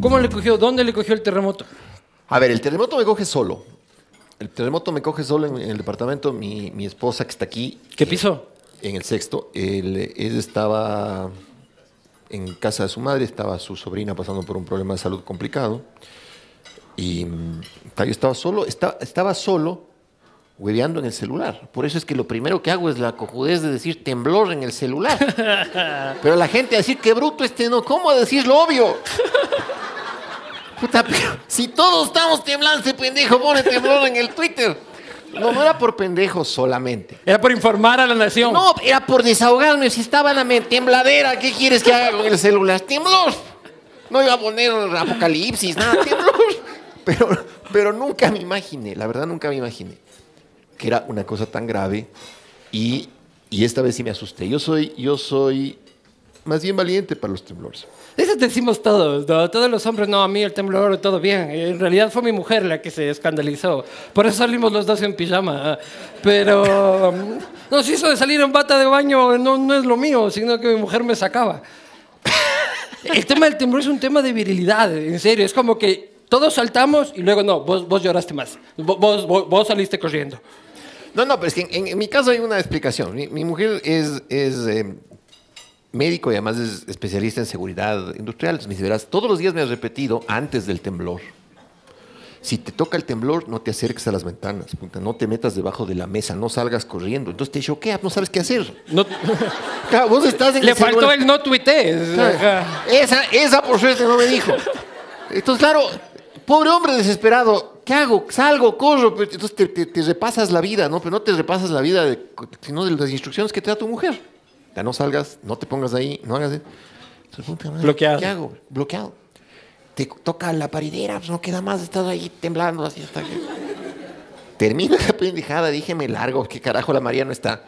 ¿Cómo le cogió? ¿Dónde le cogió el terremoto? A ver, el terremoto me coge solo. El terremoto me coge solo en, en el departamento. Mi, mi esposa que está aquí. ¿Qué piso? En el sexto. Él, él estaba en casa de su madre, estaba su sobrina pasando por un problema de salud complicado. Y mm, yo estaba solo, estaba, estaba solo, hueveando en el celular. Por eso es que lo primero que hago es la cojudez de decir temblor en el celular. Pero la gente a decir, qué bruto este no, ¿cómo decir lo obvio? Puta, pero si todos estamos temblando, ese pendejo pone temblor en el Twitter. No, no era por pendejo solamente. Era por informar a la nación. No, era por desahogarme. Si estaba la tembladera, ¿qué quieres que haga con el celular? ¡Temblor! No iba a poner apocalipsis, nada, temblor. Pero, pero nunca me imaginé, la verdad nunca me imaginé que era una cosa tan grave y, y esta vez sí me asusté. Yo soy, yo soy más bien valiente para los temblores. Eso decimos todos, ¿no? Todos los hombres, no, a mí el temblor, todo bien. En realidad fue mi mujer la que se escandalizó. Por eso salimos los dos en pijama. Pero, um, no, si eso de salir en bata de baño no, no es lo mío, sino que mi mujer me sacaba. El tema del temblor es un tema de virilidad, en serio. Es como que todos saltamos y luego no, vos, vos lloraste más. Vos, vos, vos- vos saliste corriendo. No, no, pero es que en, en mi caso hay una explicación. Mi, mi mujer es, es eh, médico y además es especialista en seguridad industrial. Entonces me dice, verás, todos los días me has repetido antes del temblor. Si te toca el temblor, no te acerques a las ventanas, puta, no te metas debajo de la mesa, no salgas corriendo. Entonces te choquea, no sabes qué hacer. No- Claro, vos estás en le el faltó celular. el no tuitees. Claro. Esa, esa por suerte no me dijo. Entonces, claro, pobre hombre desesperado, ¿qué hago? Salgo, corro, pero entonces te, te- te repasas la vida, ¿no? Pero no te repasas la vida, de, sino de las instrucciones que te da tu mujer. Ya no salgas, no te pongas ahí, no hagas... Entonces, Bloqueado. ¿Qué hago? Bloqueado. Te toca la paridera, pues no queda más, estás ahí temblando así hasta que... Termina la pendejada, dije, me largo, que carajo la María no está.